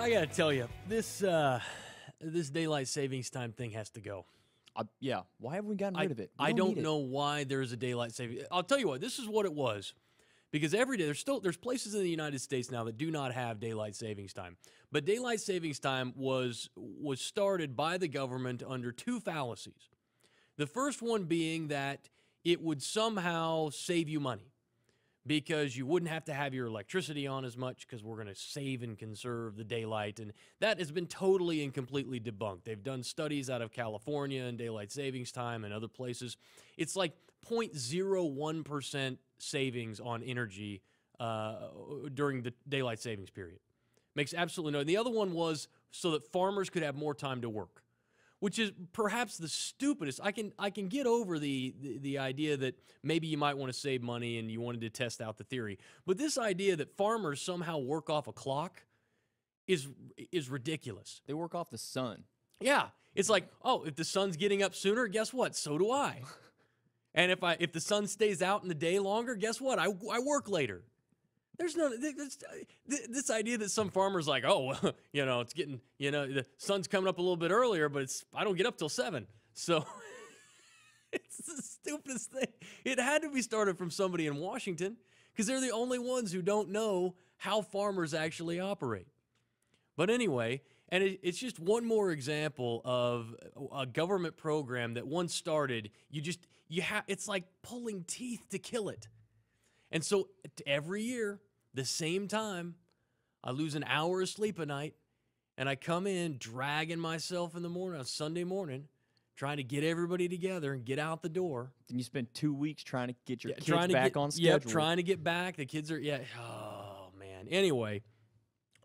I gotta tell you, this uh, this daylight savings time thing has to go. Uh, yeah. Why haven't we gotten I, rid of it? We I don't it. know why there's a daylight saving. I'll tell you what. This is what it was, because every day there's still there's places in the United States now that do not have daylight savings time. But daylight savings time was was started by the government under two fallacies. The first one being that it would somehow save you money because you wouldn't have to have your electricity on as much because we're going to save and conserve the daylight. And that has been totally and completely debunked. They've done studies out of California and daylight savings time and other places. It's like 0.01% savings on energy uh, during the daylight savings period. Makes absolutely no. And the other one was so that farmers could have more time to work which is perhaps the stupidest. I can I can get over the, the the idea that maybe you might want to save money and you wanted to test out the theory, but this idea that farmers somehow work off a clock is is ridiculous. They work off the sun. Yeah, it's like oh, if the sun's getting up sooner, guess what? So do I. And if I if the sun stays out in the day longer, guess what? I I work later. There's no this, uh, this idea that some farmers like, oh, you know, it's getting, you know, the sun's coming up a little bit earlier, but it's I don't get up till seven, so it's the stupidest thing. It had to be started from somebody in Washington because they're the only ones who don't know how farmers actually operate. But anyway, and it, it's just one more example of a government program that once started, you just you have it's like pulling teeth to kill it. And so every year, the same time, I lose an hour of sleep a night, and I come in dragging myself in the morning on Sunday morning, trying to get everybody together and get out the door. Then you spend two weeks trying to get your Yeah, kids trying to back get, on Yep, schedule. trying to get back. The kids are yeah. Oh man. Anyway,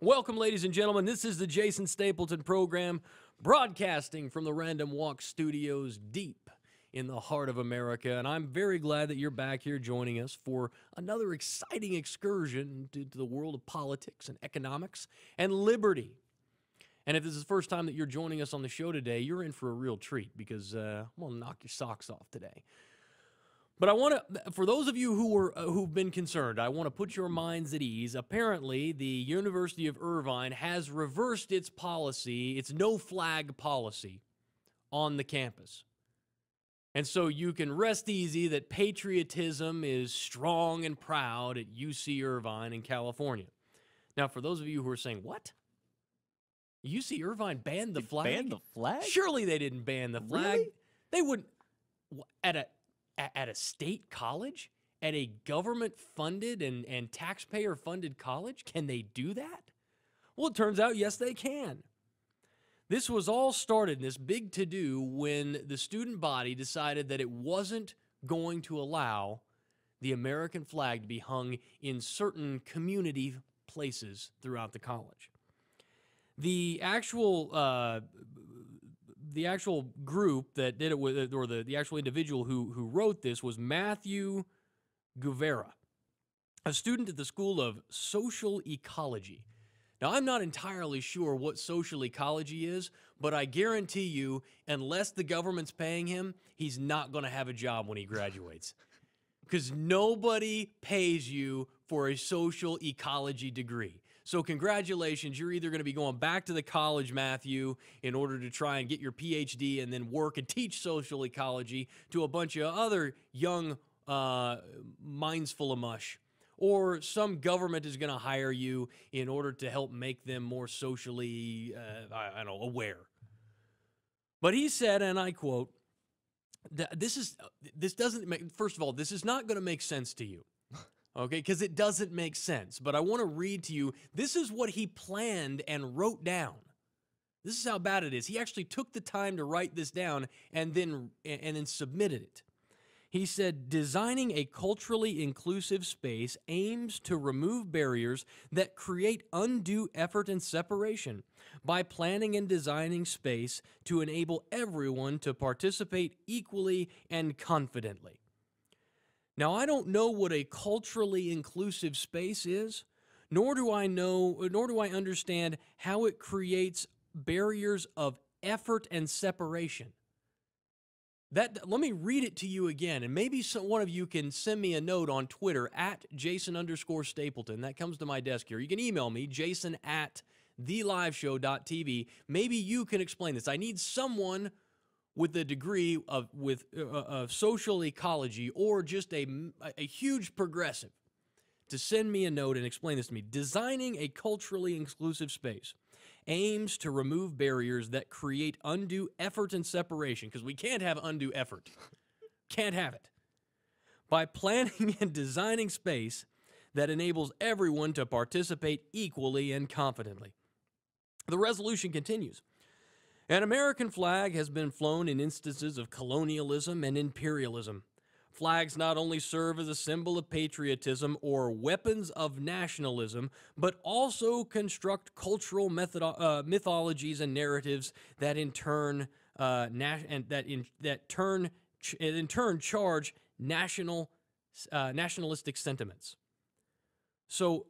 welcome, ladies and gentlemen. This is the Jason Stapleton program, broadcasting from the Random Walk Studios, deep in the heart of America. And I'm very glad that you're back here joining us for another exciting excursion into the world of politics and economics and liberty. And if this is the first time that you're joining us on the show today, you're in for a real treat because uh, I'm gonna knock your socks off today. But I want to, for those of you who were uh, who've been concerned, I want to put your minds at ease. Apparently, the University of Irvine has reversed its policy, its no flag policy, on the campus. And so you can rest easy that patriotism is strong and proud at UC Irvine in California. Now, for those of you who are saying, "What? UC Irvine banned the They flag?" banned the flag? Surely they didn't ban the flag. Really? They wouldn't at a a- at a state college, at a government funded and and taxpayer funded college. Can they do that? Well, it turns out yes, they can. This was all started in this big to do when the student body decided that it wasn't going to allow the American flag to be hung in certain community places throughout the college. The actual uh, the actual group that did it with, or the, the actual individual who who wrote this was Matthew Guevara, a student at the School of Social Ecology. Now, I'm not entirely sure what social ecology is, but I guarantee you, unless the government's paying him, he's not going to have a job when he graduates. Because nobody pays you for a social ecology degree. So, congratulations. You're either going to be going back to the college, Matthew, in order to try and get your PhD and then work and teach social ecology to a bunch of other young uh, minds full of mush or some government is going to hire you in order to help make them more socially, uh, I, I don't know, aware. But he said, and I quote, "This is this doesn't make. First of all, this is not going to make sense to you." Okay, because it doesn't make sense. But I want to read to you. This is what he planned and wrote down. This is how bad it is. He actually took the time to write this down and then and then submitted it. He said, designing a culturally inclusive space aims to remove barriers that create undue effort and separation by planning and designing space to enable everyone to participate equally and confidently. Now, I don't know what a culturally inclusive space is, nor do I know, nor do I understand how it creates barriers of effort and separation. That let me read it to you again, and maybe some, one of you can send me a note on Twitter at Jason underscore Stapleton. That comes to my desk here. You can email me, Jason at theliveshow.tv. Maybe you can explain this. I need someone with a degree of with uh, of social ecology or just a a huge progressive to send me a note and explain this to me. Designing a culturally inclusive space aims to remove barriers that create undue effort and separation because we can't have undue effort. can't have it. By planning and designing space that enables everyone to participate equally and confidently. The resolution continues. An American flag has been flown in instances of colonialism and imperialism. Flags not only serve as a symbol of patriotism or weapons of nationalism, but also construct cultural method, uh, mythologies and narratives that in turn uh, and that in that turn in turn charge national uh, nationalistic sentiments. So,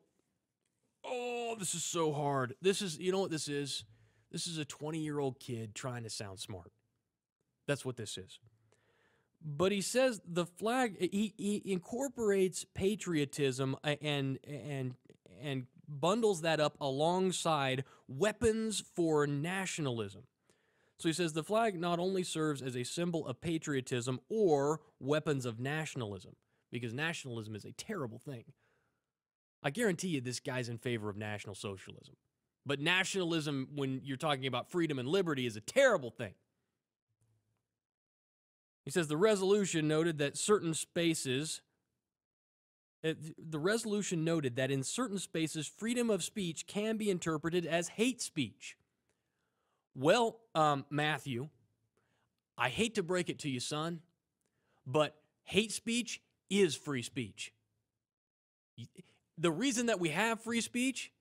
oh, this is so hard. This is you know what this is. This is a 20 year old kid trying to sound smart. That's what this is. But he says the flag he, he incorporates patriotism uh, and and and bundles that up alongside weapons for nationalism. So he says the flag not only serves as a symbol of patriotism or weapons of nationalism, because nationalism is a terrible thing. I guarantee you this guy's in favor of national socialism. But nationalism, when you're talking about freedom and liberty, is a terrible thing. He says the resolution noted that certain spaces, uh, the resolution noted that in certain spaces, freedom of speech can be interpreted as hate speech. Well, um, Matthew, I hate to break it to you, son, but hate speech is free speech. The reason that we have free speech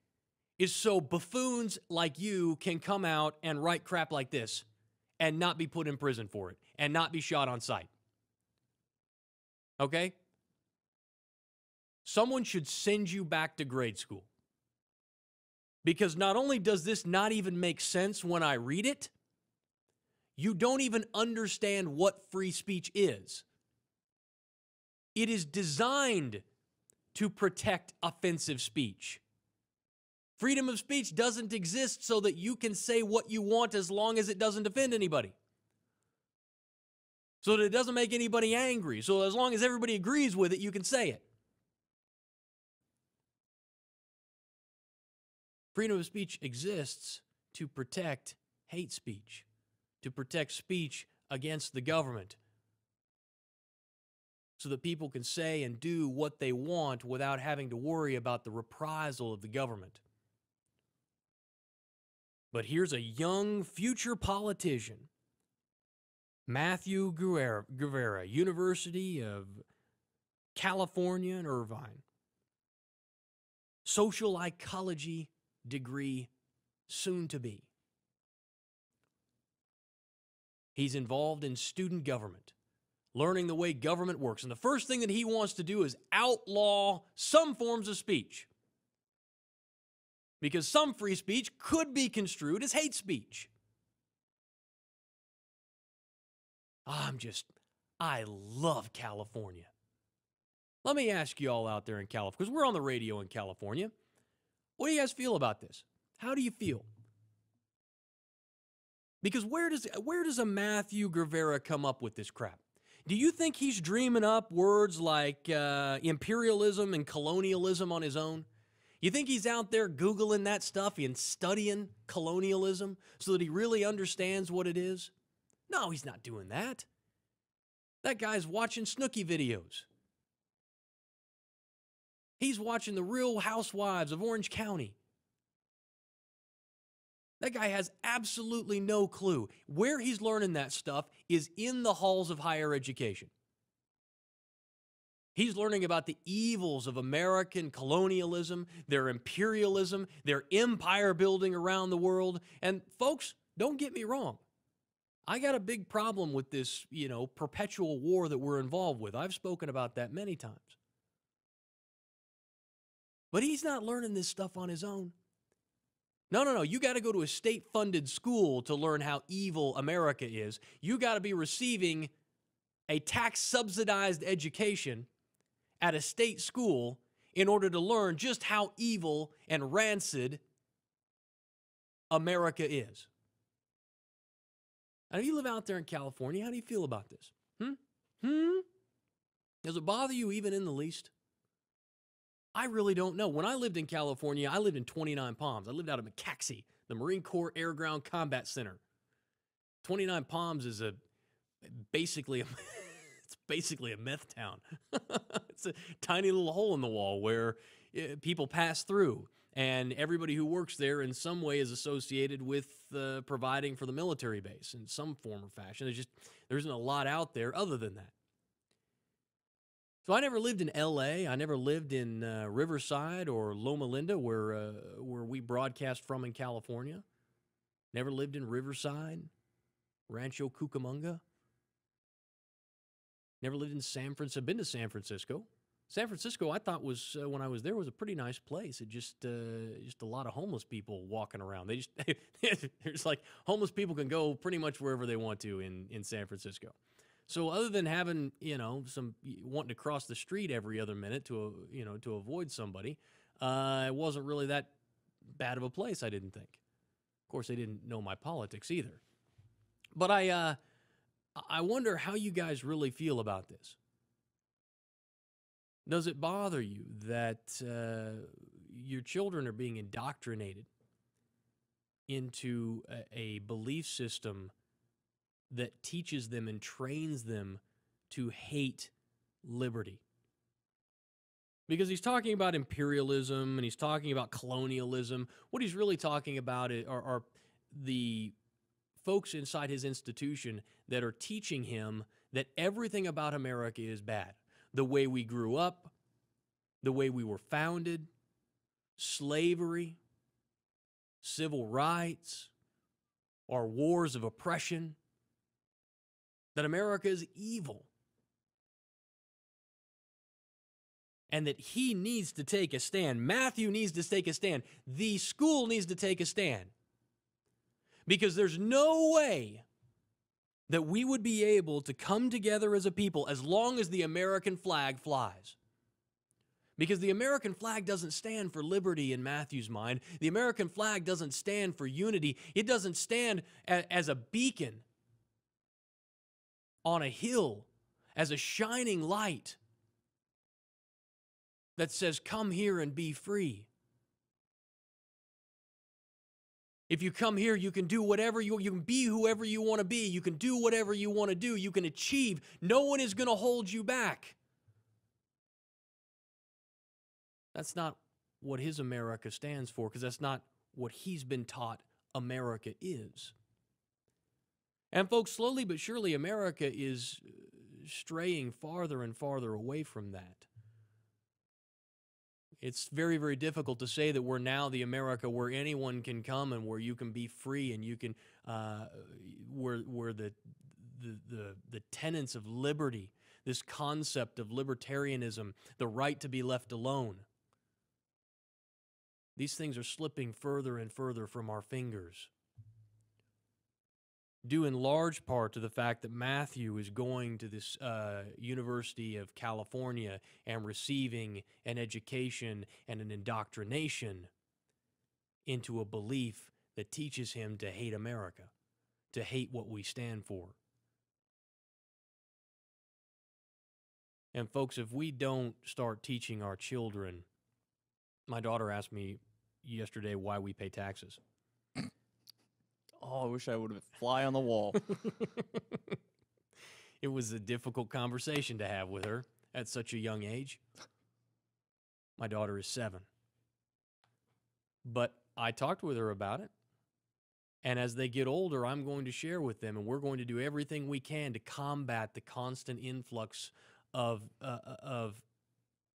is so buffoons like you can come out and write crap like this and not be put in prison for it and not be shot on sight. Okay? Someone should send you back to grade school. Because not only does this not even make sense when I read it, you don't even understand what free speech is. It is designed to protect offensive speech. Freedom of speech doesn't exist so that you can say what you want as long as it doesn't offend anybody. So that it doesn't make anybody angry. So as long as everybody agrees with it, you can say it. Freedom of speech exists to protect hate speech, to protect speech against the government, so that people can say and do what they want without having to worry about the reprisal of the government. But here's a young future politician, Matthew Guerra, Guevara, University of California in Irvine. Social ecology degree soon to be. He's involved in student government, learning the way government works. And the first thing that he wants to do is outlaw some forms of speech because some free speech could be construed as hate speech. I'm just, I love California. Let me ask you all out there in California, because we're on the radio in California. What do you guys feel about this? How do you feel? Because where does where does a Matthew Guevara come up with this crap? Do you think he's dreaming up words like uh, imperialism and colonialism on his own? You think he's out there Googling that stuff and studying colonialism so that he really understands what it is? No, he's not doing that. That guy's watching Snooki videos. He's watching the real housewives of Orange County. That guy has absolutely no clue. Where he's learning that stuff is in the halls of higher education. He's learning about the evils of American colonialism, their imperialism, their empire building around the world. And folks, don't get me wrong. I got a big problem with this, you know, perpetual war that we're involved with. I've spoken about that many times. But he's not learning this stuff on his own. No, no, no. You got to go to a state funded school to learn how evil America is. You got to be receiving a tax subsidized education at a state school in order to learn just how evil and rancid America is. If you live out there in California, how do you feel about this? Hmm? Hmm? Does it bother you even in the least? I really don't know. When I lived in California, I lived in 29 Palms. I lived out of MCAGCC, the Marine Corps Air Ground Combat Center. 29 Palms is a basically a, basically a meth town. it's a tiny little hole in the wall where uh, people pass through and everybody who works there in some way is associated with uh, providing for the military base in some form or fashion. There's just there isn't a lot out there other than that. So I never lived in L.A. I never lived in uh, Riverside or Loma Linda, where uh, where we broadcast from in California. Never lived in Riverside, Rancho Cucamonga. Never lived in San Francisco. Been to San Francisco. San Francisco, I thought was uh, when I was there was a pretty nice place. It just uh, just a lot of homeless people walking around. They just there's like homeless people can go pretty much wherever they want to in in San Francisco. So other than having you know some wanting to cross the street every other minute to you know to avoid somebody, uh, it wasn't really that bad of a place. I didn't think. Of course, they didn't know my politics either. But I uh, I wonder how you guys really feel about this. Does it bother you that uh, your children are being indoctrinated into a, a belief system that teaches them and trains them to hate liberty? Because he's talking about imperialism and he's talking about colonialism. What he's really talking about are, are the folks inside his institution that are teaching him that everything about America is bad the way we grew up, the way we were founded, slavery, civil rights, our wars of oppression, that America is evil. And that he needs to take a stand. Matthew needs to take a stand. The school needs to take a stand. Because there's no way that we would be able to come together as a people as long as the American flag flies. Because the American flag doesn't stand for liberty in Matthew's mind. The American flag doesn't stand for unity. It doesn't stand a, as a beacon on a hill, as a shining light that says, Come here and be free. If you come here, you can do whatever you you can be whoever you want to be. You can do whatever you want to do. You can achieve. No one is going to hold you back. That's not what his America stands for because that's not what he's been taught America is. And folks, slowly but surely America is uh, straying farther and farther away from that. It's very, very difficult to say that we're now the America where anyone can come and where you can be free and you can, uh, where, where the, the, the, the tenets of liberty, this concept of libertarianism, the right to be left alone, these things are slipping further and further from our fingers due in large part to the fact that Matthew is going to this uh, University of California and receiving an education and an indoctrination into a belief that teaches him to hate America, to hate what we stand for. And, folks, if we don't start teaching our children, my daughter asked me yesterday why we pay taxes. Oh, I wish I would have fly on the wall. it was a difficult conversation to have with her at such a young age. My daughter is seven. But I talked with her about it. And as they get older, I'm going to share with them, and we're going to do everything we can to combat the constant influx of uh, uh of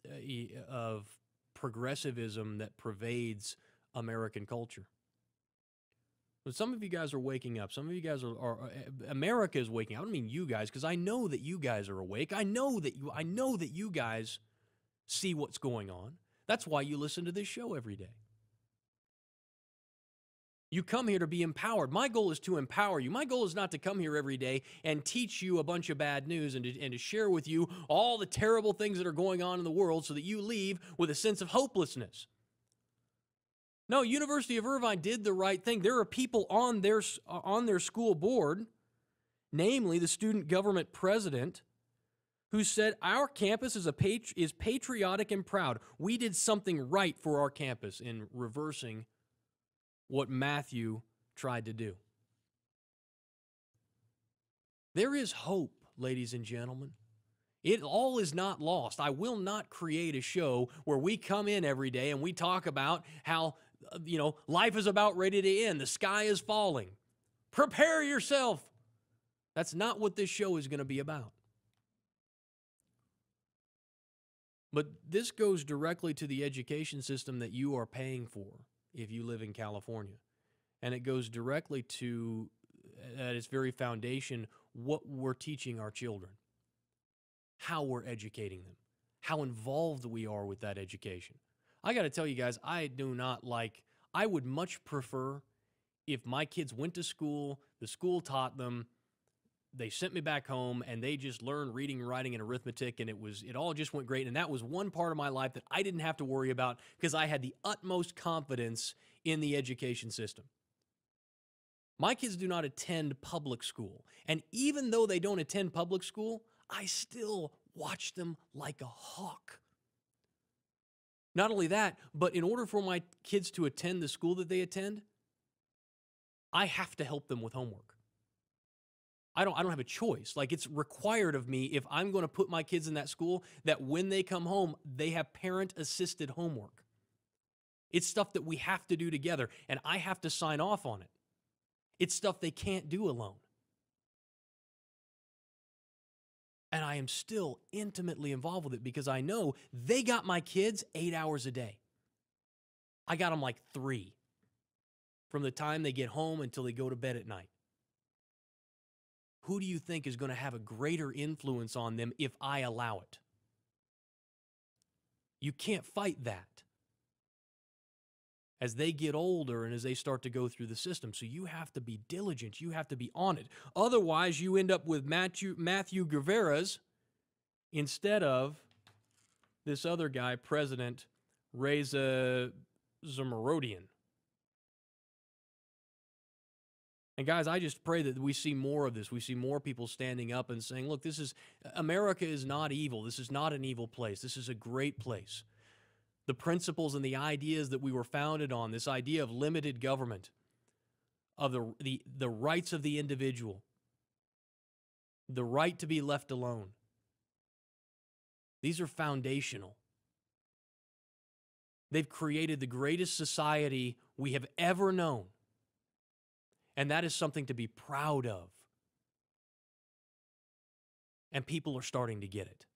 uh, of progressivism that pervades American culture. But some of you guys are waking up. Some of you guys are, are uh, America is waking up. I don't mean you guys because I know that you guys are awake. I know that you I know that you guys see what's going on. That's why you listen to this show every day. You come here to be empowered. My goal is to empower you. My goal is not to come here every day and teach you a bunch of bad news and to, and to share with you all the terrible things that are going on in the world so that you leave with a sense of hopelessness. No, University of Irvine did the right thing. There are people on their on their school board, namely the student government president, who said our campus is a patri- is patriotic and proud. We did something right for our campus in reversing what Matthew tried to do. There is hope, ladies and gentlemen. It all is not lost. I will not create a show where we come in every day and we talk about how, uh, you know, life is about ready to end, the sky is falling. Prepare yourself. That's not what this show is going to be about. But this goes directly to the education system that you are paying for if you live in California. And it goes directly to, at its very foundation, what we're teaching our children, how we're educating them, how involved we are with that education. I got to tell you guys, I do not like, I would much prefer if my kids went to school, the school taught them, they sent me back home and they just learned reading, writing, and arithmetic, and it was it all just went great. And that was one part of my life that I didn't have to worry about because I had the utmost confidence in the education system. My kids do not attend public school. And even though they don't attend public school, I still watch them like a hawk. Not only that, but in order for my kids to attend the school that they attend, I have to help them with homework. I don't I don't have a choice. Like it's required of me if I'm going to put my kids in that school that when they come home, they have parent assisted homework. It's stuff that we have to do together and I have to sign off on it. It's stuff they can't do alone. And I am still intimately involved with it because I know they got my kids eight hours a day. I got them like three from the time they get home until they go to bed at night. Who do you think is going to have a greater influence on them if I allow it? You can't fight that as they get older and as they start to go through the system. So you have to be diligent. You have to be on it. Otherwise, you end up with Matthew, Matthew Guevara's instead of this other guy, President Reza Zomorrodian. And guys, I just pray that we see more of this. We see more people standing up and saying, look, this is America is not evil. This is not an evil place. This is a great place the principles and the ideas that we were founded on, this idea of limited government, of the, the, the rights of the individual, the right to be left alone. These are foundational. They've created the greatest society we have ever known. And that is something to be proud of. And people are starting to get it.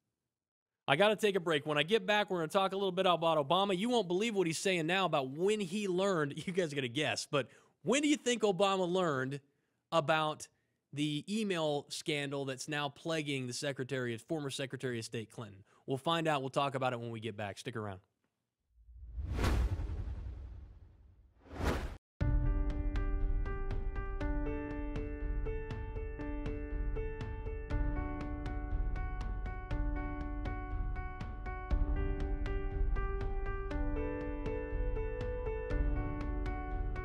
I got to take a break. When I get back, we're going to talk a little bit about Obama. You won't believe what he's saying now about when he learned. You guys are going to guess, but when do you think Obama learned about the email scandal that's now plaguing the Secretary, former Secretary of State Clinton? We'll find out. We'll talk about it when we get back. Stick around.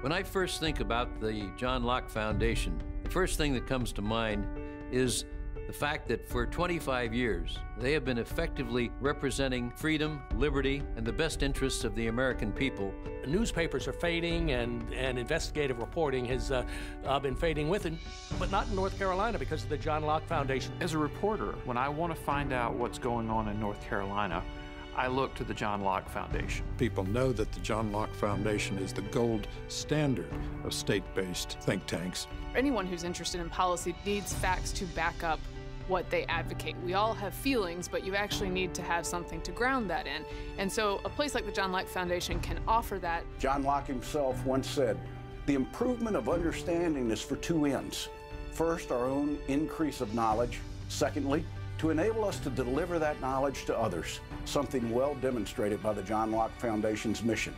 When I first think about the John Locke Foundation, the first thing that comes to mind is the fact that for 25 years they have been effectively representing freedom, liberty, and the best interests of the American people. Newspapers are fading, and, and investigative reporting has uh, uh, been fading with it, but not in North Carolina because of the John Locke Foundation. As a reporter, when I want to find out what's going on in North Carolina, I look to the John Locke Foundation. People know that the John Locke Foundation is the gold standard of state-based think tanks. Anyone who's interested in policy needs facts to back up what they advocate. We all have feelings, but you actually need to have something to ground that in. And so a place like the John Locke Foundation can offer that. John Locke himself once said, the improvement of understanding is for two ends. First, our own increase of knowledge. Secondly, to enable us to deliver that knowledge to others, something well demonstrated by the John Locke Foundation's mission.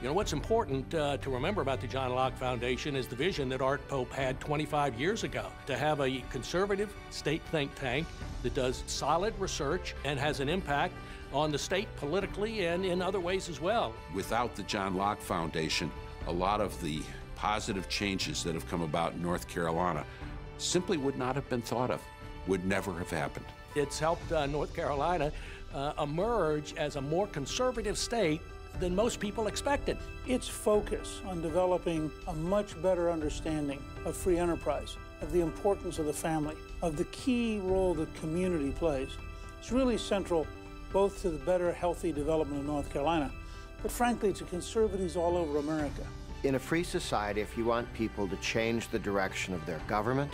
You know, what's important uh, to remember about the John Locke Foundation is the vision that Art Pope had 25 years ago to have a conservative state think tank that does solid research and has an impact on the state politically and in other ways as well. Without the John Locke Foundation, a lot of the positive changes that have come about in North Carolina simply would not have been thought of, would never have happened. It's helped uh, North Carolina uh, emerge as a more conservative state than most people expected. Its focus on developing a much better understanding of free enterprise, of the importance of the family, of the key role the community plays, is really central both to the better, healthy development of North Carolina, but frankly to conservatives all over America. In a free society, if you want people to change the direction of their government,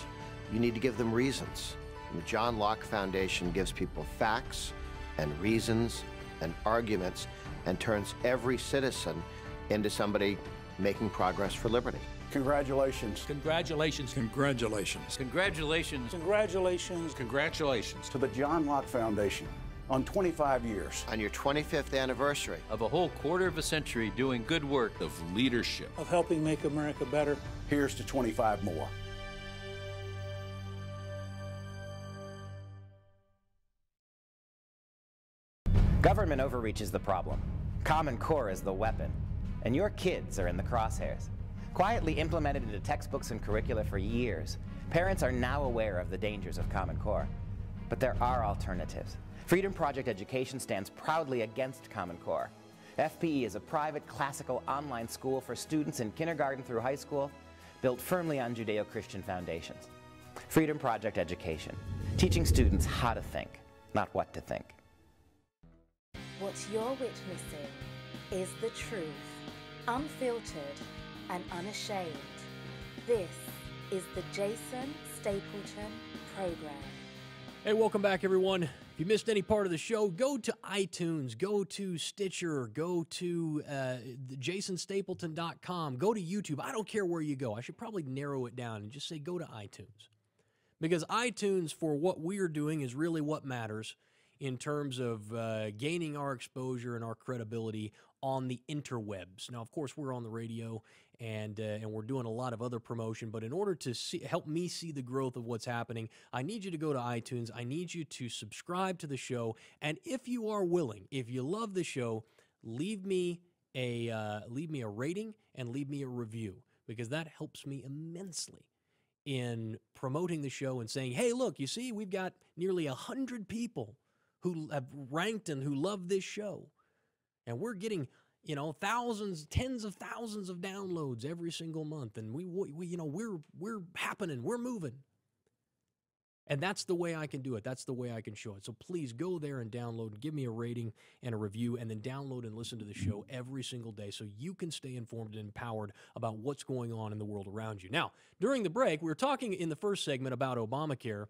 you need to give them reasons. And the John Locke Foundation gives people facts and reasons and arguments and turns every citizen into somebody making progress for liberty. Congratulations. Congratulations. Congratulations. Congratulations. Congratulations. Congratulations To the John Locke Foundation on 25 years On your 25th anniversary, Of a whole quarter of a century doing good work. of leadership. Of helping make America better. Here's to 25 more. Government overreach is the problem. Common Core is the weapon. And your kids are in the crosshairs. Quietly implemented into textbooks and curricula for years, parents are now aware of the dangers of Common Core. But there are alternatives. Freedom Project Education stands proudly against Common Core. FPE is a private classical online school for students in kindergarten through high school, built firmly on Judeo Christian foundations. Freedom Project Education, teaching students how to think, not what to think. What you're witnessing is the truth, unfiltered and unashamed. This is the Jason Stapleton Program. Hey, welcome back, everyone. If you missed any part of the show, go to iTunes, go to Stitcher, go to uh, jasonstapleton.com, go to YouTube. I don't care where you go. I should probably narrow it down and just say go to iTunes. Because iTunes, for what we're doing, is really what matters in terms of uh, gaining our exposure and our credibility on the interwebs. Now, of course, we're on the radio and uh, and we're doing a lot of other promotion. But in order to see, help me see the growth of what's happening, I need you to go to iTunes. I need you to subscribe to the show, and if you are willing, if you love the show, leave me a uh, leave me a rating and leave me a review because that helps me immensely in promoting the show and saying, "Hey, look, you see, we've got nearly a hundred people who have ranked and who love this show, and we're getting." You know, thousands, tens of thousands of downloads every single month, and we, we, you know, we're we're happening, we're moving, and that's the way I can do it. That's the way I can show it. So please go there and download give me a rating and a review, and then download and listen to the show every single day so you can stay informed and empowered about what's going on in the world around you. Now, during the break, we were talking in the first segment about Obamacare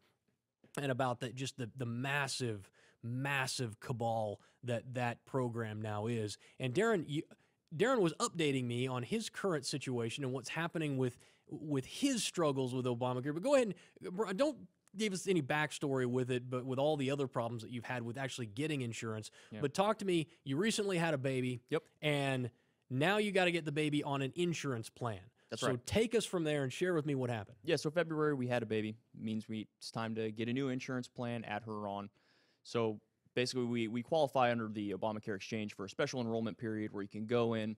and about the, just the, the massive, massive cabal that that program now is. And Darren, you, Darren was updating me on his current situation and what's happening with with his struggles with Obamacare. But go ahead and don't give us any backstory with it, but with all the other problems that you've had with actually getting insurance. But talk to me. You recently had a baby. Yep. And now you got to get the baby on an insurance plan. That's so right. take us from there and share with me what happened. Yeah, so February we had a baby. Means we it's time to get a new insurance plan, add her on. So basically we, we qualify under the Obamacare exchange for a special enrollment period where you can go in,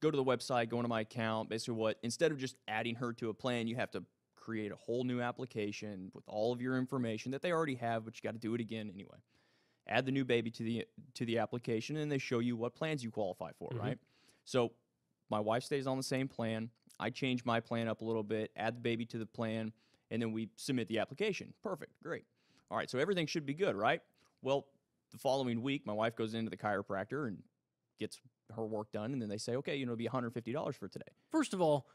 go to the website, go into my account. Basically what instead of just adding her to a plan, you have to create a whole new application with all of your information that they already have, but you got to do it again anyway. Add the new baby to the to the application and they show you what plans you qualify for, Mhm. right? So my wife stays on the same plan. I change my plan up a little bit, add the baby to the plan, and then we submit the application. Perfect, great. All right, so everything should be good, right? Well, the following week, my wife goes into the chiropractor and gets her work done, and then they say, okay, you know, it'll be $150 for today. First of all,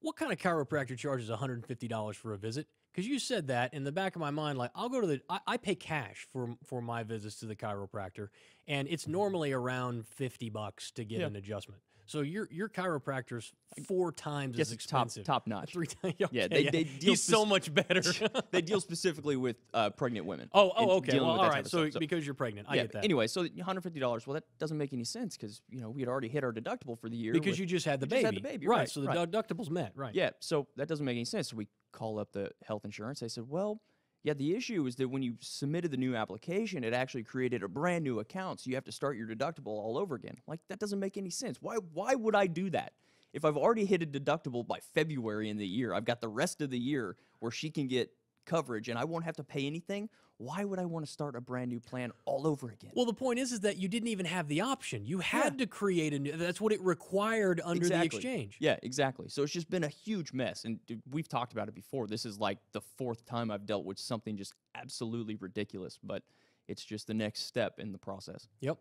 what kind of chiropractor charges $150 for a visit? Because you said that in the back of my mind, like I'll go to the, I, I pay cash for for my visits to the chiropractor, and it's mm-hmm. normally around 50 bucks to get Yeah. an adjustment. So your your chiropractor's four times as it's top top notch. Three times. Yeah, they, they deal He's so much better. they deal specifically with uh, pregnant women. Oh, oh, okay. Well, all right. of So, because you're pregnant, I yeah, get that. Anyway, so $150. Well, that doesn't make any sense because you know we had already hit our deductible for the year because with- you just had the baby. just had the baby, right? right? So the right. deductible's met. Right. Yeah, so that doesn't make any sense. So we call up the health insurance. They said, well, yeah, the issue is that when you submitted the new application, it actually created a brand new account, so you have to start your deductible all over again. Like that doesn't make any sense. Why? Why would I do that? If I've already hit a deductible by February in the year, I've got the rest of the year where she can get coverage and I won't have to pay anything. Why would I want to start a brand new plan all over again? Well, the point is, is that you didn't even have the option. You had to create a new. That's what it required under Exactly. the exchange. Yeah, exactly. So it's just been a huge mess. And we've talked about it before. This is like the fourth time I've dealt with something just absolutely ridiculous, but it's just the next step in the process. Yep.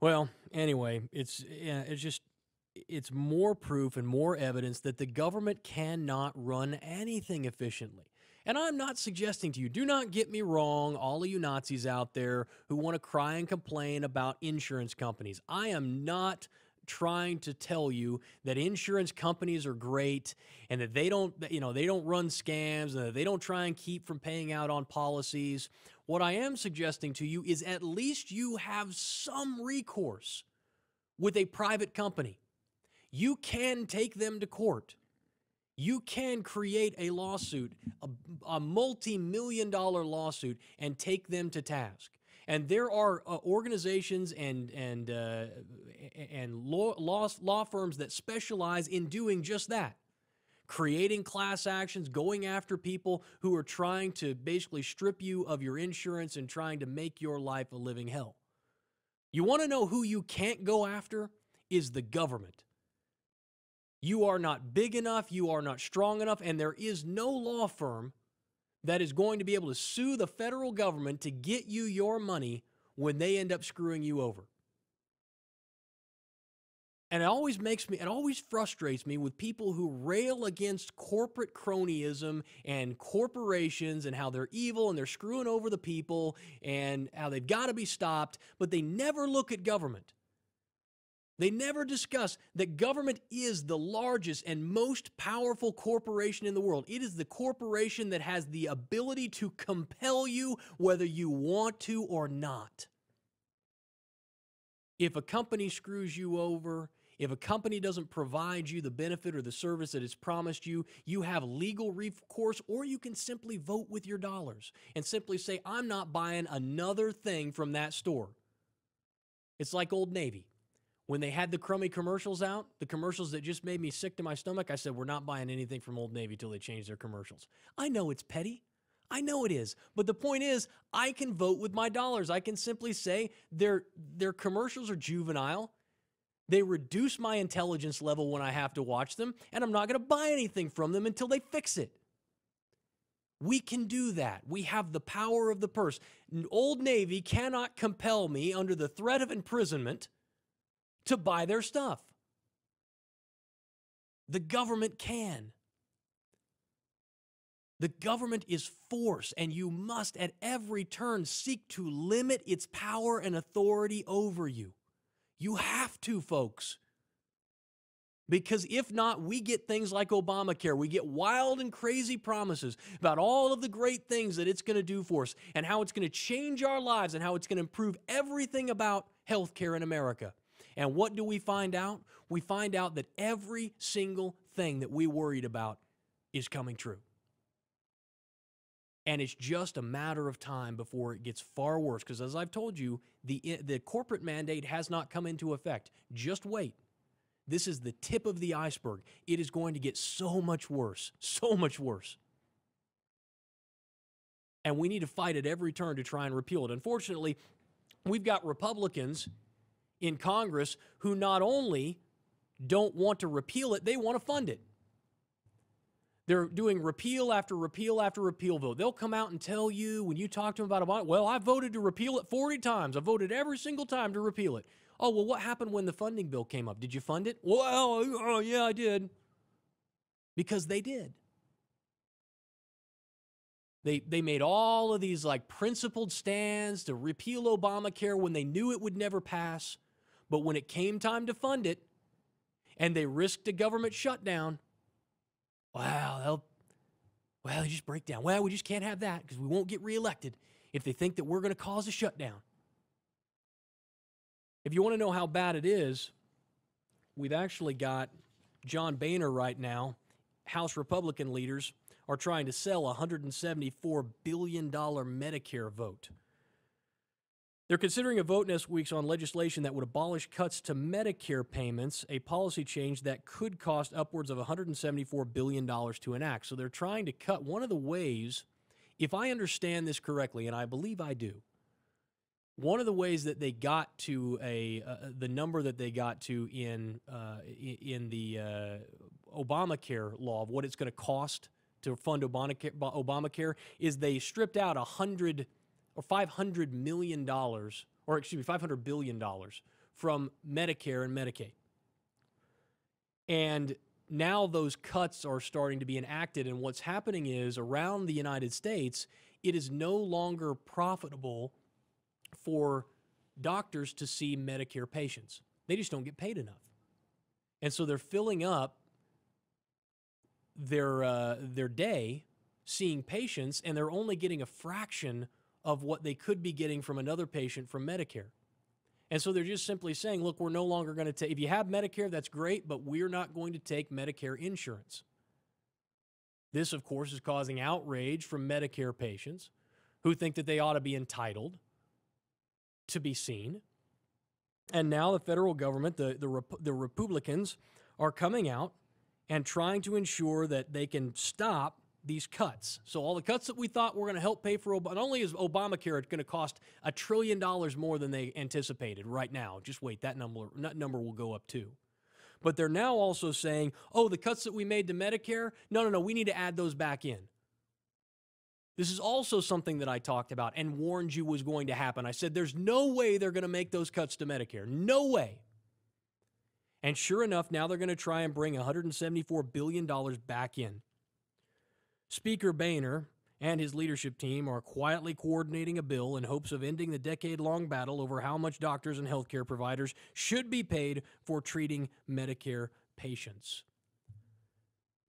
Well, anyway, it's yeah, it's just it's more proof and more evidence that the government cannot run anything efficiently. And I'm not suggesting to you, do not get me wrong, all of you Nazis out there who want to cry and complain about insurance companies. I am not trying to tell you that insurance companies are great and that they don't you know they don't run scams and they don't try and keep from paying out on policies. What i am suggesting to you is at least you have some recourse with a private company. You can take them to court you can create a lawsuit, a, a multi million dollar lawsuit, and take them to task. And there are uh, organizations and and uh, and law, law law firms that specialize in doing just that, creating class actions, going after people who are trying to basically strip you of your insurance and trying to make your life a living hell. You want to know who you can't go after? Is the government. You are not big enough, you are not strong enough, and there is no law firm that is going to be able to sue the federal government to get you your money when they end up screwing you over. And it always makes me, it always frustrates me with people who rail against corporate cronyism and corporations and how they're evil and they're screwing over the people and how they've got to be stopped, but they never look at government. They never discuss that government is the largest and most powerful corporation in the world. It is the corporation that has the ability to compel you whether you want to or not. If a company screws you over, if a company doesn't provide you the benefit or the service that it's promised you, you have legal recourse, or you can simply vote with your dollars and simply say, I'm not buying another thing from that store. It's like Old Navy. When they had the crummy commercials out, the commercials that just made me sick to my stomach, I said, We're not buying anything from Old Navy till they change their commercials. I know it's petty. I know it is. But the point is, I can vote with my dollars. I can simply say their, their commercials are juvenile. They reduce my intelligence level when I have to watch them, and I'm not going to buy anything from them until they fix it. We can do that. We have the power of the purse. Old Navy cannot compel me under the threat of imprisonment to buy their stuff. The government can. The government is force, and you must at every turn seek to limit its power and authority over you. You have to, folks. Because if not, we get things like Obamacare. We get wild and crazy promises about all of the great things that it's going to do for us and how it's going to change our lives and how it's going to improve everything about healthcare in America. And what do we find out? We find out that every single thing that we worried about is coming true. And it's just a matter of time before it gets far worse. Because as I've told you, the, the corporate mandate has not come into effect. Just wait. This is the tip of the iceberg. It is going to get so much worse, so much worse. And we need to fight at every turn to try and repeal it. Unfortunately, we've got Republicans in Congress who not only don't want to repeal it, they want to fund it. They're doing repeal after repeal after repeal vote. They'll come out and tell you when you talk to them about it, well, I voted to repeal it 40 times. I voted every single time to repeal it. Oh, well, what happened when the funding bill came up? Did you fund it? Well, oh, yeah, I did. Because they did. They, they made all of these like principled stands to repeal Obamacare when they knew it would never pass. But when it came time to fund it, and they risked a government shutdown, wow, they'll, well, they just break down. Well, we just can't have that because we won't get reelected if they think that we're going to cause a shutdown. If you want to know how bad it is, we've actually got John Boehner right now. House Republican leaders are trying to sell a $174 billion Medicare vote. They're considering a vote next week on legislation that would abolish cuts to Medicare payments, a policy change that could cost upwards of $174 billion to enact. So they're trying to cut one of the ways, if I understand this correctly, and I believe I do, one of the ways that they got to a uh, the number that they got to in uh, in the uh, Obamacare law of what it's going to cost to fund Obamacare, Obamacare is they stripped out a hundred or five hundred million dollars, or excuse me, five hundred billion dollars from Medicare and Medicaid, and now those cuts are starting to be enacted. And what's happening is around the United States, it is no longer profitable for doctors to see Medicare patients. They just don't get paid enough. And so they're filling up their uh, their day seeing patients and they're only getting a fraction of what they could be getting from another patient from Medicare. And so they're just simply saying, look, we're no longer going to take if you have Medicare that's great, but we're not going to take Medicare insurance. This of course is causing outrage from Medicare patients who think that they ought to be entitled to be seen. And now the federal government, the, the, the Republicans, are coming out and trying to ensure that they can stop these cuts. So all the cuts that we thought were going to help pay for Obama, not only is Obamacare going to cost a trillion dollars more than they anticipated right now. Just wait, that number that number will go up too. But they're now also saying, "Oh, the cuts that we made to Medicare, no, no, no, we need to add those back in." This is also something that I talked about and warned you was going to happen. I said, there's no way they're going to make those cuts to Medicare. No way. And sure enough, now they're going to try and bring $174 billion back in. Speaker Boehner and his leadership team are quietly coordinating a bill in hopes of ending the decade long battle over how much doctors and healthcare providers should be paid for treating Medicare patients.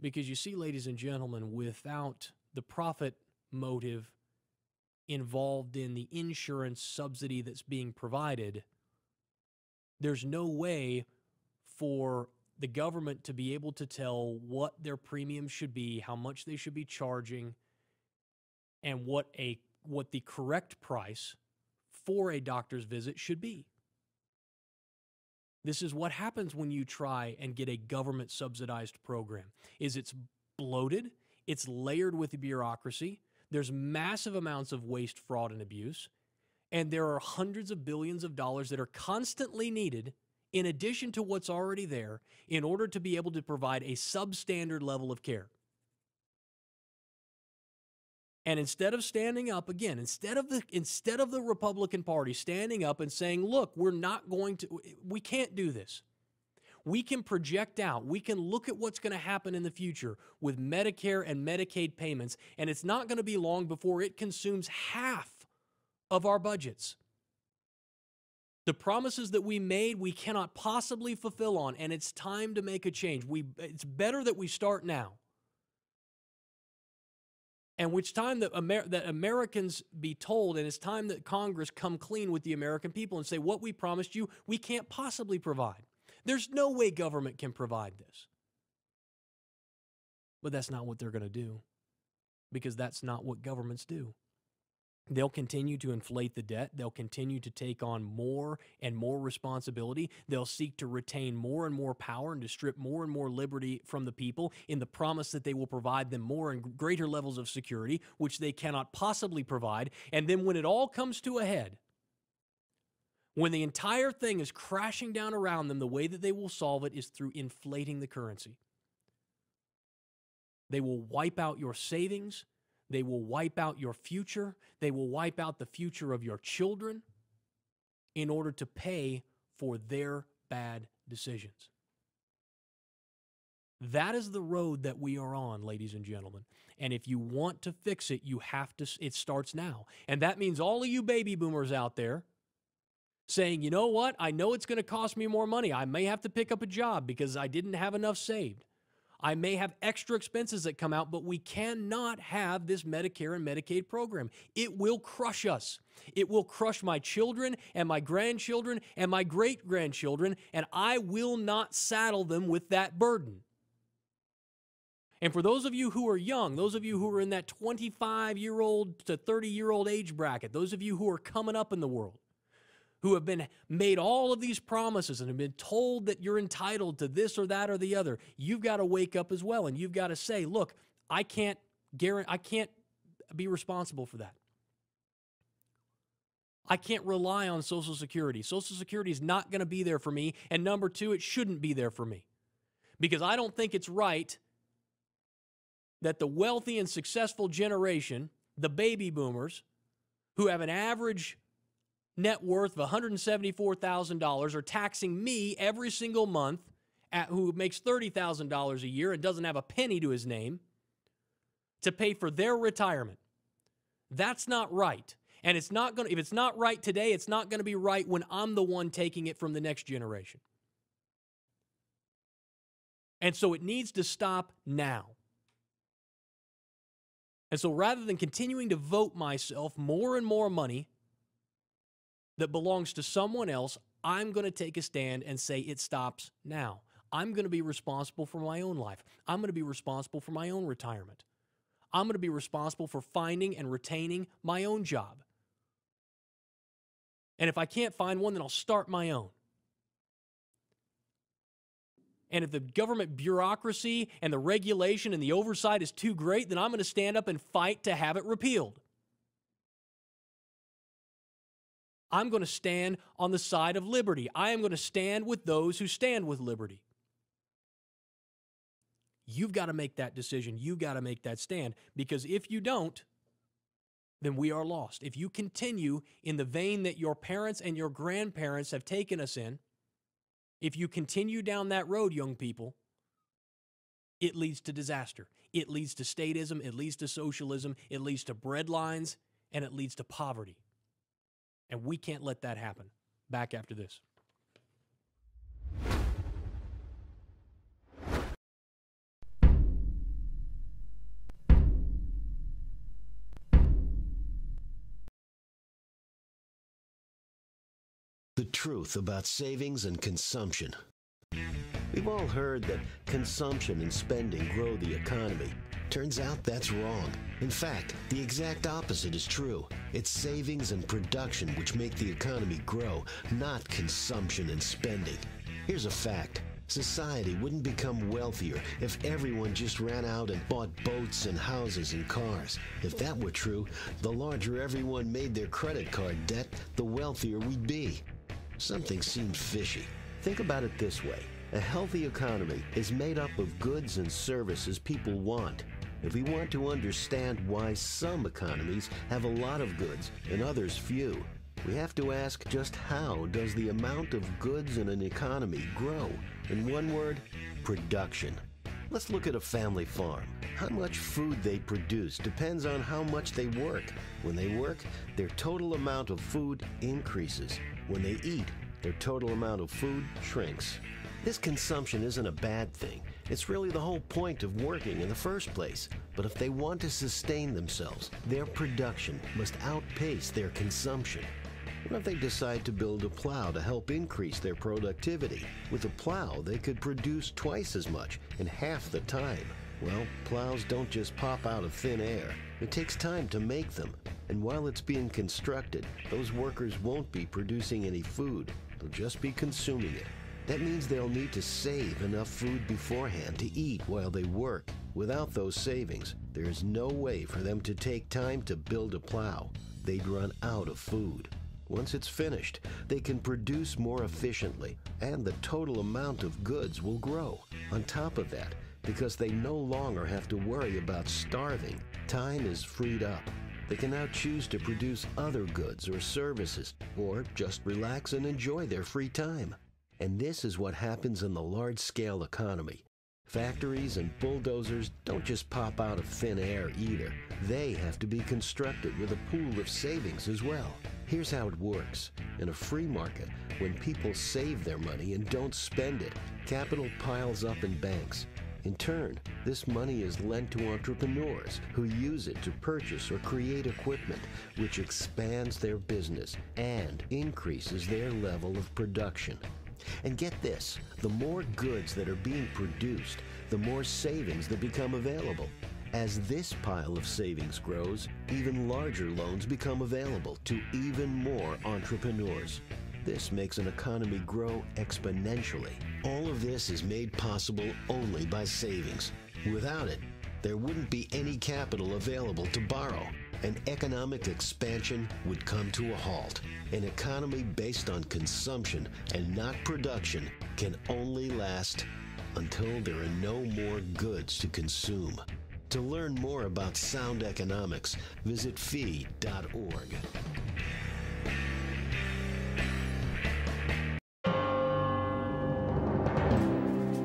Because you see, ladies and gentlemen, without the profit motive involved in the insurance subsidy that's being provided, there's no way for the government to be able to tell what their premiums should be, how much they should be charging, and what a what the correct price for a doctor's visit should be. This is what happens when you try and get a government subsidized program. Is it's bloated, it's layered with bureaucracy, there's massive amounts of waste, fraud, and abuse. And there are hundreds of billions of dollars that are constantly needed in addition to what's already there in order to be able to provide a substandard level of care. And instead of standing up again, instead of the instead of the Republican Party standing up and saying, "Look, we're not going to we can't do this we can project out, we can look at what's going to happen in the future with Medicare and Medicaid payments, and it's not going to be long before it consumes half of our budgets. The promises that we made, we cannot possibly fulfill on, and it's time to make a change. We, it's better that we start now. And which time that, Amer- that Americans be told, and it's time that Congress come clean with the American people and say, what we promised you, we can't possibly provide. There's no way government can provide this. But that's not what they're going to do because that's not what governments do. They'll continue to inflate the debt. They'll continue to take on more and more responsibility. They'll seek to retain more and more power and to strip more and more liberty from the people in the promise that they will provide them more and greater levels of security, which they cannot possibly provide. And then when it all comes to a head, when the entire thing is crashing down around them, the way that they will solve it is through inflating the currency. They will wipe out your savings. They will wipe out your future. They will wipe out the future of your children in order to pay for their bad decisions. That is the road that we are on, ladies and gentlemen. And if you want to fix it, you have to, it starts now. And that means all of you baby boomers out there saying, you know what? I know it's going to cost me more money. I may have to pick up a job because I didn't have enough saved. I may have extra expenses that come out, but we cannot have this Medicare and Medicaid program. It will crush us. It will crush my children and my grandchildren and my great grandchildren, and I will not saddle them with that burden. And for those of you who are young, those of you who are in that 25 year old to 30 year old age bracket, those of you who are coming up in the world, who have been made all of these promises and have been told that you're entitled to this or that or the other, you've got to wake up as well and you've got to say, look, I can't guarantee I can't be responsible for that. I can't rely on Social Security. Social Security is not going to be there for me. And number two, it shouldn't be there for me. Because I don't think it's right that the wealthy and successful generation, the baby boomers, who have an average net worth of $174,000 are taxing me every single month at, who makes $30,000 a year and doesn't have a penny to his name to pay for their retirement. That's not right. And it's not going to if it's not right today, it's not going to be right when I'm the one taking it from the next generation. And so it needs to stop now. And so rather than continuing to vote myself more and more money that belongs to someone else, I'm going to take a stand and say it stops now. I'm going to be responsible for my own life. I'm going to be responsible for my own retirement. I'm going to be responsible for finding and retaining my own job. And if I can't find one, then I'll start my own. And if the government bureaucracy and the regulation and the oversight is too great, then I'm going to stand up and fight to have it repealed. I'm going to stand on the side of liberty. I am going to stand with those who stand with liberty. You've got to make that decision. You've got to make that stand. Because if you don't, then we are lost. If you continue in the vein that your parents and your grandparents have taken us in, if you continue down that road, young people, it leads to disaster. It leads to statism, it leads to socialism, it leads to breadlines, and it leads to poverty. And we can't let that happen. Back after this. The truth about savings and consumption. We've all heard that consumption and spending grow the economy. Turns out that's wrong. In fact, the exact opposite is true. It's savings and production which make the economy grow, not consumption and spending. Here's a fact. Society wouldn't become wealthier if everyone just ran out and bought boats and houses and cars. If that were true, the larger everyone made their credit card debt, the wealthier we'd be. Something seems fishy. Think about it this way. A healthy economy is made up of goods and services people want. If we want to understand why some economies have a lot of goods and others few, we have to ask just how does the amount of goods in an economy grow? In one word, production. Let's look at a family farm. How much food they produce depends on how much they work. When they work, their total amount of food increases. When they eat, their total amount of food shrinks. This consumption isn't a bad thing. It's really the whole point of working in the first place. But if they want to sustain themselves, their production must outpace their consumption. What if they decide to build a plow to help increase their productivity? With a plow, they could produce twice as much in half the time. Well, plows don't just pop out of thin air. It takes time to make them. And while it's being constructed, those workers won't be producing any food. They'll just be consuming it. That means they'll need to save enough food beforehand to eat while they work. Without those savings, there is no way for them to take time to build a plow. They'd run out of food. Once it's finished, they can produce more efficiently, and the total amount of goods will grow. On top of that, because they no longer have to worry about starving, time is freed up. They can now choose to produce other goods or services, or just relax and enjoy their free time. And this is what happens in the large scale economy. Factories and bulldozers don't just pop out of thin air either. They have to be constructed with a pool of savings as well. Here's how it works. In a free market, when people save their money and don't spend it, capital piles up in banks. In turn, this money is lent to entrepreneurs who use it to purchase or create equipment, which expands their business and increases their level of production. And get this the more goods that are being produced, the more savings that become available. As this pile of savings grows, even larger loans become available to even more entrepreneurs. This makes an economy grow exponentially. All of this is made possible only by savings. Without it, there wouldn't be any capital available to borrow and economic expansion would come to a halt. An economy based on consumption and not production can only last until there are no more goods to consume. To learn more about sound economics, visit fee.org.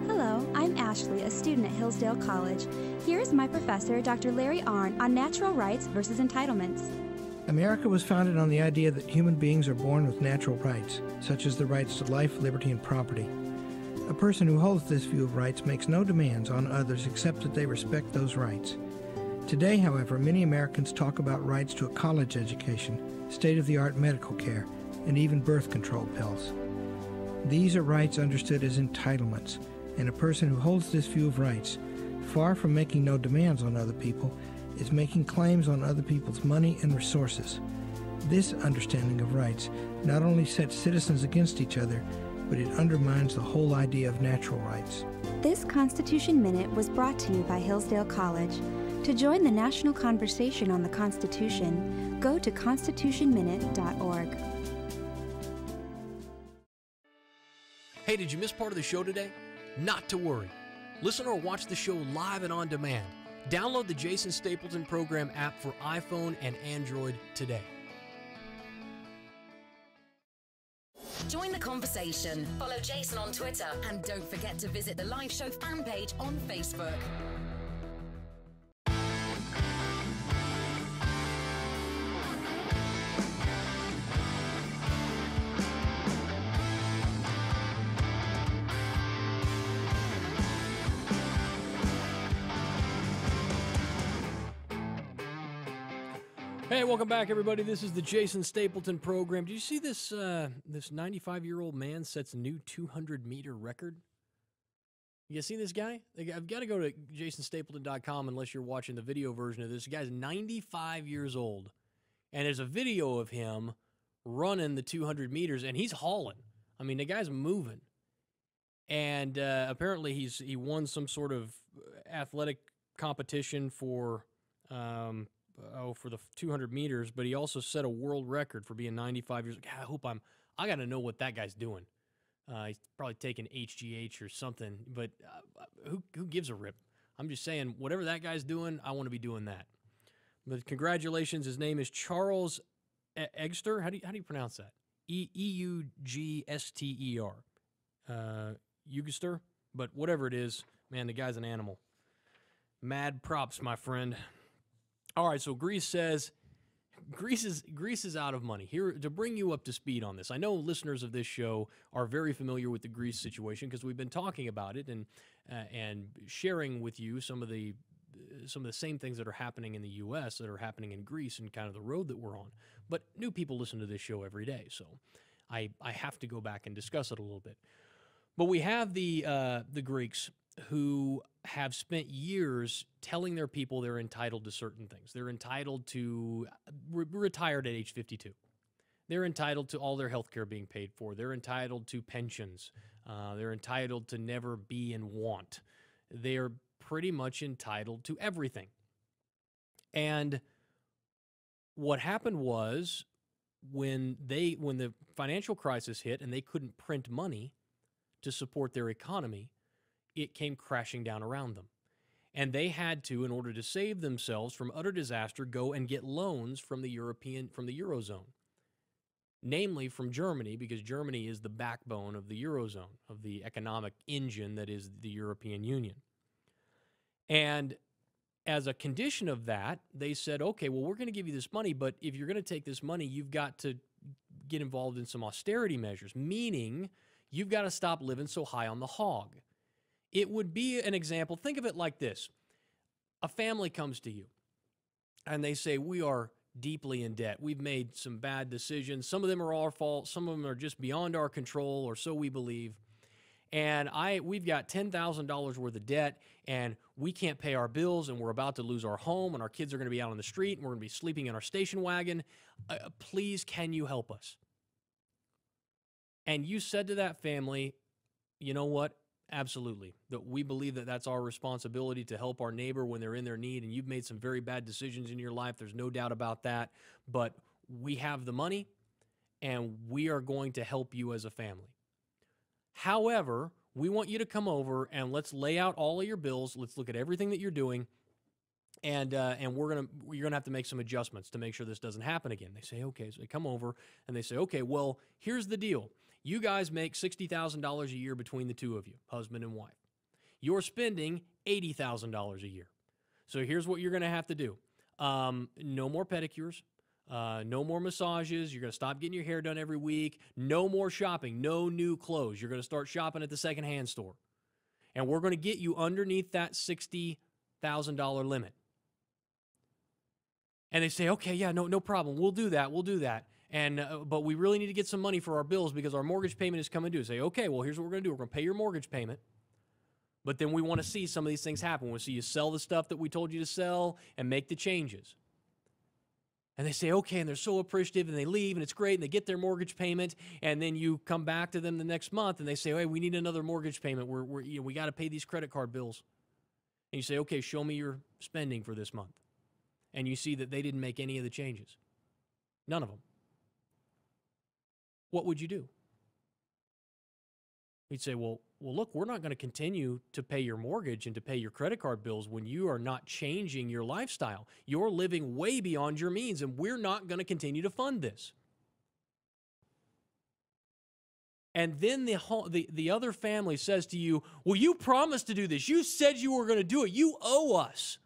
Hello, I'm Ashley, a student at Hillsdale College. Here is my professor, Dr. Larry Arnn, on natural rights versus entitlements. America was founded on the idea that human beings are born with natural rights, such as the rights to life, liberty, and property. A person who holds this view of rights makes no demands on others except that they respect those rights. Today, however, many Americans talk about rights to a college education, state of the art medical care, and even birth control pills. These are rights understood as entitlements, and a person who holds this view of rights, far from making no demands on other people, is making claims on other people's money and resources. This understanding of rights not only sets citizens against each other, but it undermines the whole idea of natural rights. This Constitution Minute was brought to you by Hillsdale College. To join the national conversation on the Constitution, go to constitutionminute.org. Hey, did you miss part of the show today? Not to worry. Listen or watch the show live and on demand. Download the Jason Stapleton Program app for iPhone and Android today. Join the conversation. Follow Jason on Twitter. And don't forget to visit the live show fan page on Facebook. Welcome back, everybody. This is the Jason Stapleton program. Do you see this? Uh, this 95 year old man sets new 200 meter record. You see this guy? I've got to go to jasonstapleton.com unless you're watching the video version of this. The guy's 95 years old, and there's a video of him running the 200 meters, and he's hauling. I mean, the guy's moving, and uh, apparently he's he won some sort of athletic competition for um, oh for the 200 meters, but he also set a world record for being 95 years. I hope I'm. I got to know what that guy's doing. Uh, he's probably taking HGH or something, but uh, who who gives a rip? I'm just saying, whatever that guy's doing, I want to be doing that. But congratulations, his name is Charles E- Eugster. How do you, how do you pronounce that? E E U G S T E R. Uh, Eugster, but whatever it is, man, the guy's an animal. Mad props, my friend. All right, so Greece says Greece is Greece is out of money. Here to bring you up to speed on this. I know listeners of this show are very familiar with the Greece situation because we've been talking about it and uh, and sharing with you some of the some of the same things that are happening in the U.S. that are happening in Greece and kind of the road that we're on. But new people listen to this show every day, so I I have to go back and discuss it a little bit. But we have the uh, the Greeks who have spent years telling their people they're entitled to certain things. They're entitled to re- retired at age 52. They're entitled to all their health care being paid for. They're entitled to pensions. Uh, they're entitled to never be in want. They're pretty much entitled to everything. And what happened was when they when the financial crisis hit and they couldn't print money to support their economy, it came crashing down around them. And they had to, in order to save themselves from utter disaster, go and get loans from the European from the Eurozone. Namely from Germany, because Germany is the backbone of the Eurozone, of the economic engine that is the European Union. And as a condition of that, they said, okay, well, we're going to give you this money, but if you're going to take this money, you've got to get involved in some austerity measures, meaning you've got to stop living so high on the hog. It would be an example. Think of it like this a family comes to you and they say, We are deeply in debt. We've made some bad decisions. Some of them are our fault, some of them are just beyond our control, or so we believe. And I we've got $10,000 worth of debt and we can't pay our bills and we're about to lose our home and our kids are going to be out on the street and we're going to be sleeping in our station wagon. Uh, please can you help us? And you said to that family, you know what? Absolutely. That we believe that that's our responsibility to help our neighbor when they're in their need. And you've made some very bad decisions in your life. There's no doubt about that. But we have the money and we are going to help you as a family. However, we want you to come over and let's lay out all of your bills. Let's look at everything that you're doing. And, uh, and we're gonna you're gonna have to make some adjustments to make sure this doesn't happen again. They say okay, so they come over and they say okay, well here's the deal you guys make $60,000 a year between the two of you, husband and wife. You're spending $80,000 a year. So here's what you're going to have to do um, no more pedicures. Uh, no more massages. You're going to stop getting your hair done every week. No more shopping. No new clothes. You're going to start shopping at the secondhand store. And we're going to get you underneath that $60,000 limit. And they say, okay, yeah, no, no problem. We'll do that. We'll do that and uh, but we really need to get some money for our bills because our mortgage payment is coming due. Say, okay, well, here's what we're going to do. We're going to pay your mortgage payment. But then we want to see some of these things happen. We see you sell the stuff that we told you to sell and make the changes. And they say, okay, and they're so appreciative, and they leave, and it's great, and they get their mortgage payment, and then you come back to them the next month, and they say, hey, we need another mortgage payment. We're, we're you know, we got to pay these credit card bills. And you say, okay, show me your spending for this month. And you see that they didn't make any of the changes. None of them what would you do? He'd say, well, well, look, we're not going to continue to pay your mortgage and to pay your credit card bills when you are not changing your lifestyle. You're living way beyond your means, and we're not going to continue to fund this. And then the, the, the other family says to you, Well, you promised to do this. You said you were going to do it. You owe us.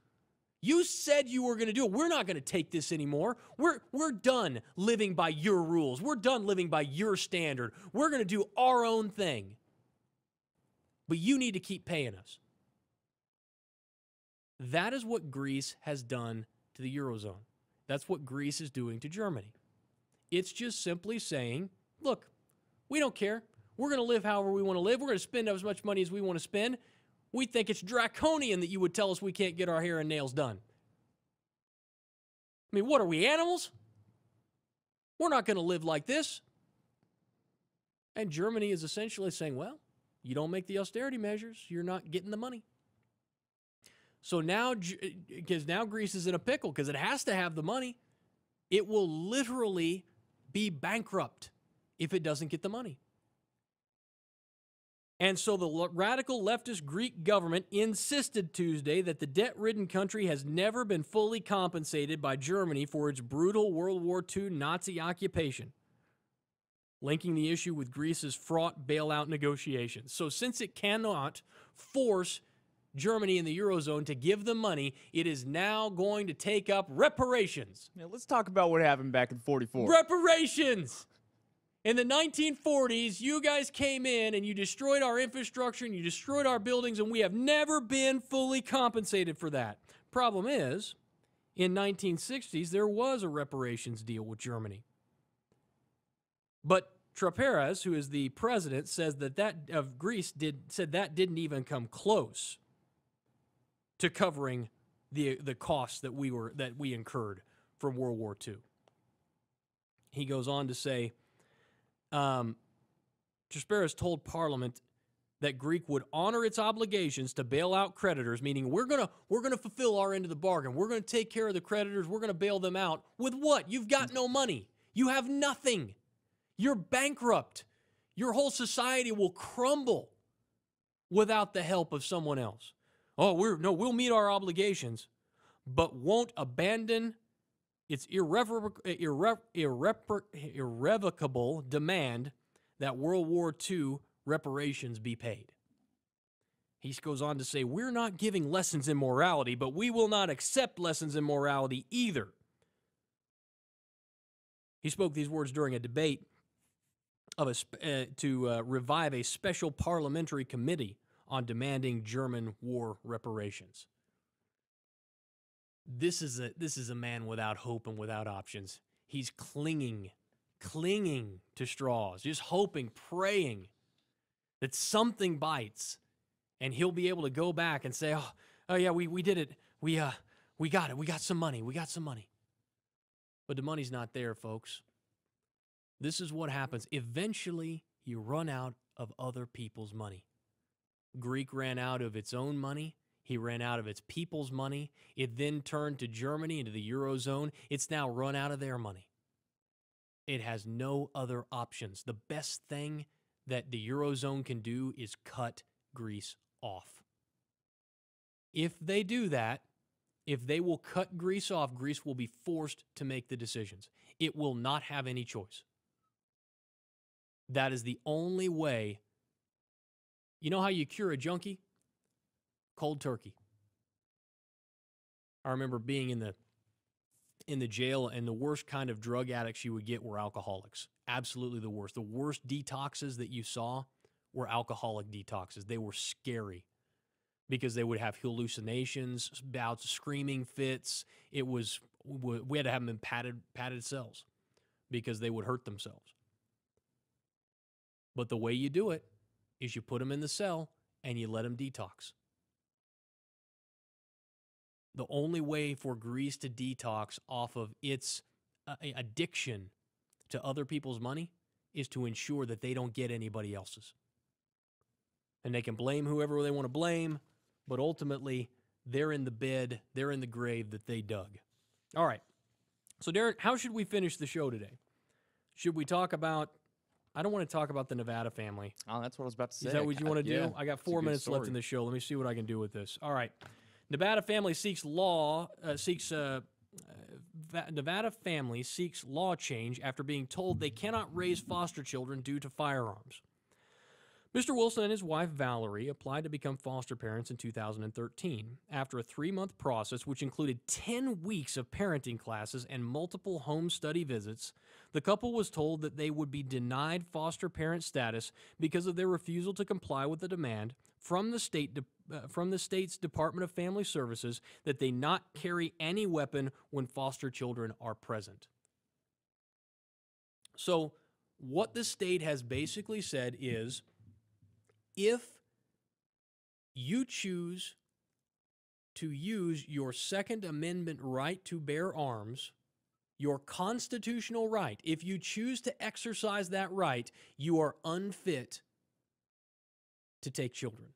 You said you were going to do it. We're not going to take this anymore. We're, we're done living by your rules. We're done living by your standard. We're going to do our own thing. But you need to keep paying us. That is what Greece has done to the Eurozone. That's what Greece is doing to Germany. It's just simply saying, look, we don't care. We're going to live however we want to live. We're going to spend as much money as we want to spend. We think it's draconian that you would tell us we can't get our hair and nails done. I mean, what are we, animals? We're not going to live like this. And Germany is essentially saying, well, you don't make the austerity measures, you're not getting the money. So now, because now Greece is in a pickle because it has to have the money, it will literally be bankrupt if it doesn't get the money. And so the radical leftist Greek government insisted Tuesday that the debt ridden country has never been fully compensated by Germany for its brutal World War II Nazi occupation, linking the issue with Greece's fraught bailout negotiations. So, since it cannot force Germany and the Eurozone to give them money, it is now going to take up reparations. Now, let's talk about what happened back in 44. Reparations! In the 1940s, you guys came in and you destroyed our infrastructure and you destroyed our buildings, and we have never been fully compensated for that. Problem is, in 1960s, there was a reparations deal with Germany. But Traperas, who is the president, says that that of Greece did said that didn't even come close to covering the the costs that we were that we incurred from World War II. He goes on to say um, Trasperas told Parliament that Greek would honor its obligations to bail out creditors, meaning we're gonna we're gonna fulfill our end of the bargain. We're gonna take care of the creditors. We're gonna bail them out with what? You've got no money. You have nothing. You're bankrupt. Your whole society will crumble without the help of someone else. Oh, we're no, we'll meet our obligations, but won't abandon its irrevoc- irre- irre- irrevocable demand that World War II reparations be paid. He goes on to say, We're not giving lessons in morality, but we will not accept lessons in morality either. He spoke these words during a debate of a, uh, to uh, revive a special parliamentary committee on demanding German war reparations. This is a this is a man without hope and without options. He's clinging, clinging to straws, just hoping, praying that something bites and he'll be able to go back and say, "Oh, oh yeah, we, we did it. We uh we got it. We got some money. We got some money." But the money's not there, folks. This is what happens. Eventually, you run out of other people's money. Greek ran out of its own money. He ran out of its people's money. It then turned to Germany into the Eurozone. It's now run out of their money. It has no other options. The best thing that the Eurozone can do is cut Greece off. If they do that, if they will cut Greece off, Greece will be forced to make the decisions. It will not have any choice. That is the only way. You know how you cure a junkie? Cold turkey. I remember being in the in the jail and the worst kind of drug addicts you would get were alcoholics. Absolutely the worst. The worst detoxes that you saw were alcoholic detoxes. They were scary because they would have hallucinations, bouts of screaming fits. It was we had to have them in padded padded cells because they would hurt themselves. But the way you do it is you put them in the cell and you let them detox. The only way for Greece to detox off of its uh, addiction to other people's money is to ensure that they don't get anybody else's. And they can blame whoever they want to blame, but ultimately they're in the bed, they're in the grave that they dug. All right. So, Darren, how should we finish the show today? Should we talk about I don't want to talk about the Nevada family. Oh, that's what I was about to say. Is that what you want to Yeah, do? I got four minutes left in the show. Let me see what I can do with this. All right. Nevada family seeks law, uh, seeks, uh, uh, Nevada family seeks law change after being told they cannot raise foster children due to firearms. Mr. Wilson and his wife Valerie applied to become foster parents in 2013. After a three month process, which included 10 weeks of parenting classes and multiple home study visits, the couple was told that they would be denied foster parent status because of their refusal to comply with the demand from the state de- uh, from the state's Department of Family Services that they not carry any weapon when foster children are present. So, what the state has basically said is if you choose to use your Second Amendment right to bear arms, your constitutional right, if you choose to exercise that right, you are unfit to take children.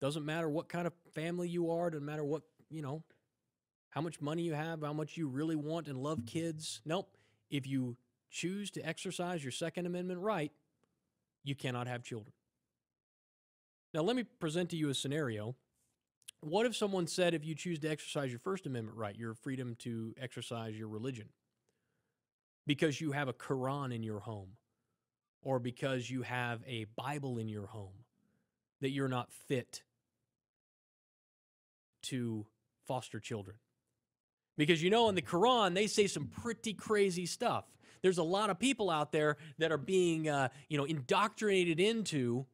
Doesn't matter what kind of family you are, doesn't matter what, you know, how much money you have, how much you really want and love kids. Nope. If you choose to exercise your Second Amendment right, you cannot have children. Now, let me present to you a scenario. What if someone said if you choose to exercise your First Amendment right, your freedom to exercise your religion, because you have a Quran in your home, or because you have a Bible in your home, that you're not fit to foster children? Because you know, in the Quran, they say some pretty crazy stuff. There's a lot of people out there that are being, uh, you know, indoctrinated into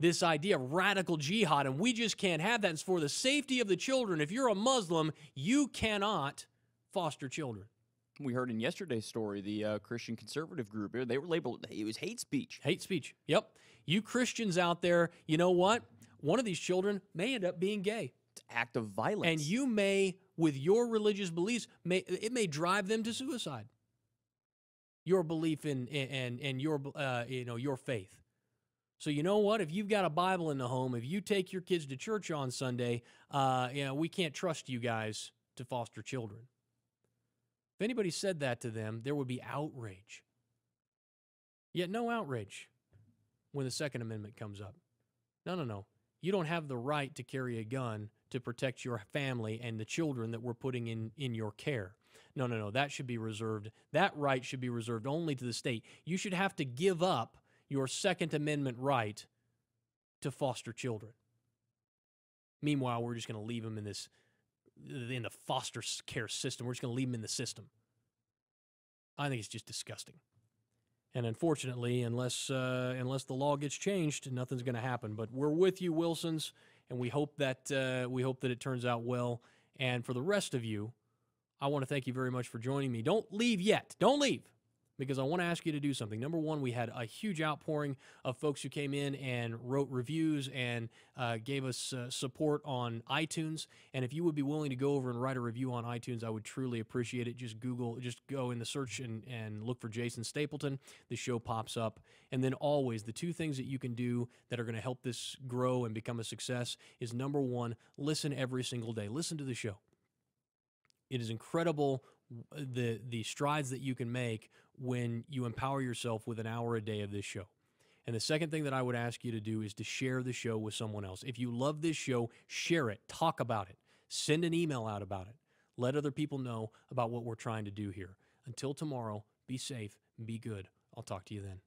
this idea of radical jihad, and we just can't have that. It's for the safety of the children. If you're a Muslim, you cannot foster children. We heard in yesterday's story the uh, Christian conservative group. They were labeled it was hate speech. Hate speech. Yep. You Christians out there, you know what? One of these children may end up being gay. It's an act of violence. And you may, with your religious beliefs, may it may drive them to suicide. Your belief in and and your uh, you know your faith. So you know what? If you've got a Bible in the home, if you take your kids to church on Sunday, uh, you know we can't trust you guys to foster children. If anybody said that to them, there would be outrage. Yet no outrage when the Second Amendment comes up. No, no, no. You don't have the right to carry a gun to protect your family and the children that we're putting in, in your care. No, no, no. That should be reserved. That right should be reserved only to the state. You should have to give up your Second Amendment right to foster children. Meanwhile, we're just going to leave them in this in the foster care system. We're just going to leave them in the system. I think it's just disgusting. And unfortunately, unless uh, unless the law gets changed, nothing's going to happen. But we're with you, Wilsons, and we hope that uh, we hope that it turns out well. And for the rest of you, I want to thank you very much for joining me. Don't leave yet. Don't leave because I want to ask you to do something. Number one, we had a huge outpouring of folks who came in and wrote reviews and uh, gave us uh, support on iTunes. And if you would be willing to go over and write a review on iTunes, I would truly appreciate it. Just Google, just go in the search and, and look for Jason Stapleton. The show pops up. And then always, the two things that you can do that are going to help this grow and become a success is number one, listen every single day. Listen to the show. It is incredible the the strides that you can make when you empower yourself with an hour a day of this show. And the second thing that I would ask you to do is to share the show with someone else. If you love this show, share it, talk about it, send an email out about it. Let other people know about what we're trying to do here. Until tomorrow, be safe, be good. I'll talk to you then.